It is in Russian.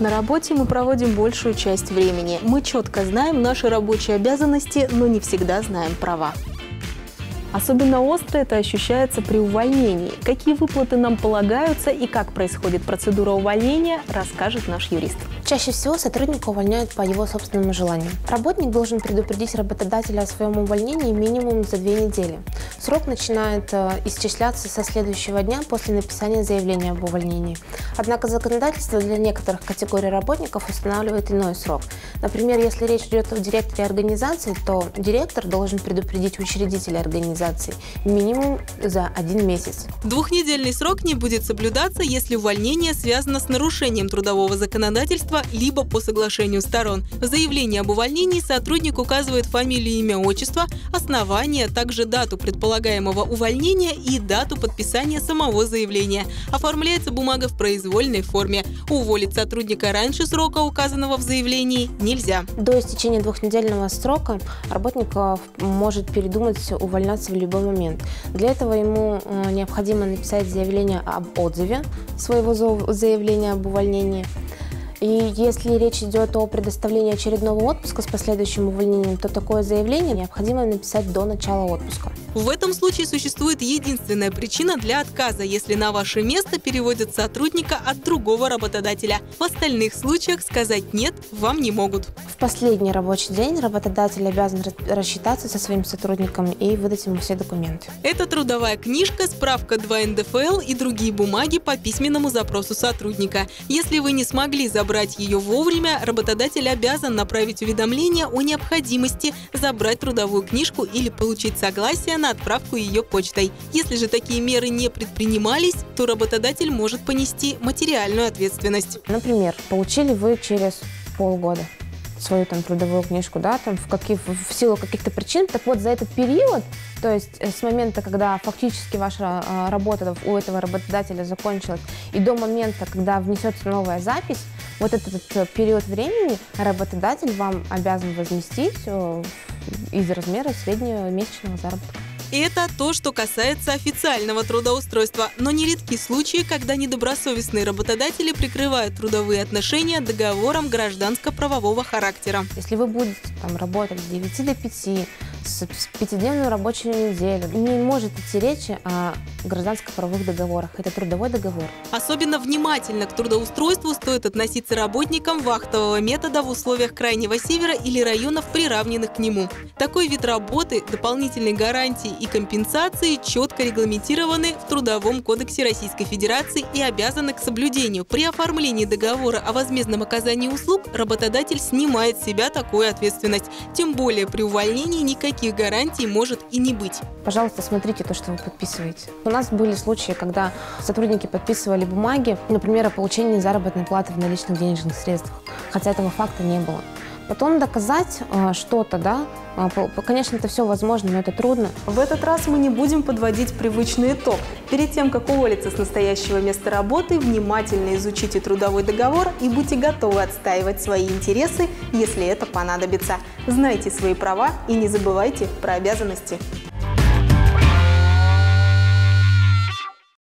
На работе мы проводим большую часть времени. Мы четко знаем наши рабочие обязанности, но не всегда знаем права. Особенно остро это ощущается при увольнении. Какие выплаты нам полагаются и как происходит процедура увольнения, расскажет наш юрист. Чаще всего сотрудника увольняют по его собственному желанию. Работник должен предупредить работодателя о своем увольнении минимум за две недели. Срок начинает э, исчисляться со следующего дня после написания заявления об увольнении. Однако законодательство для некоторых категорий работников устанавливает иной срок. Например, если речь идет о директоре организации, то директор должен предупредить учредителя организации минимум за один месяц. Двухнедельный срок не будет соблюдаться, если увольнение связано с нарушением трудового законодательства либо по соглашению сторон. В заявлении об увольнении сотрудник указывает фамилию, имя, отчество, основание, а также дату предполагаемого увольнения и дату подписания самого заявления. Оформляется бумага в произвольной форме. Уволить сотрудника раньше срока, указанного в заявлении, нельзя. До истечения двухнедельного срока работник э, может передумать увольняться в любой момент. Для этого ему э, необходимо написать заявление об отзыве своего заявления об увольнении – и если речь идет о предоставлении очередного отпуска с последующим увольнением, то такое заявление необходимо написать до начала отпуска. В этом случае существует единственная причина для отказа, если на ваше место переводят сотрудника от другого работодателя. В остальных случаях сказать «нет» вам не могут. В последний рабочий день работодатель обязан рассчитаться со своим сотрудником и выдать ему все документы. Это трудовая книжка, справка 2 НДФЛ и другие бумаги по письменному запросу сотрудника. Если вы не смогли забрать ее вовремя, работодатель обязан направить уведомление о необходимости забрать трудовую книжку или получить согласие на отправку ее почтой. Если же такие меры не предпринимались, то работодатель может понести материальную ответственность. Например, получили вы через полгода свою там трудовую книжку, да, там в, каких, в силу каких-то причин. Так вот, за этот период, то есть э, с момента, когда фактически ваша э, работа у этого работодателя закончилась, и до момента, когда внесется новая запись, вот этот, э, период времени работодатель вам обязан возместить из размера среднего месячного заработка. Это то, что касается официального трудоустройства, но нередки случаи, когда недобросовестные работодатели прикрывают трудовые отношения договором гражданско-правового характера. Если вы будете там, работать с 9 до 5, пятидневную рабочую неделю. Не может идти речи о гражданско-правовых договорах. Это трудовой договор. Особенно внимательно к трудоустройству стоит относиться работникам вахтового метода в условиях Крайнего Севера или районов, приравненных к нему. Такой вид работы, дополнительной гарантии и компенсации четко регламентированы в Трудовом кодексе Российской Федерации и обязаны к соблюдению. При оформлении договора о возмездном оказании услуг работодатель снимает с себя такую ответственность. Тем более при увольнении никаких никаких гарантий может и не быть. Пожалуйста, смотрите то, что вы подписываете. У нас были случаи, когда сотрудники подписывали бумаги, например, о получении заработной платы в наличных денежных средствах, хотя этого факта не было. Потом доказать э, что-то, да, э, конечно, это все возможно, но это трудно. В этот раз мы не будем подводить привычный итог. Перед тем, как уволиться с настоящего места работы, внимательно изучите трудовой договор и будьте готовы отстаивать свои интересы, если это понадобится. Знайте свои права и не забывайте про обязанности.